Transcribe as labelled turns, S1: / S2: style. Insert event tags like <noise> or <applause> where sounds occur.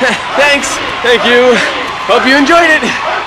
S1: <laughs> Thanks. Thank you. Hope you enjoyed it.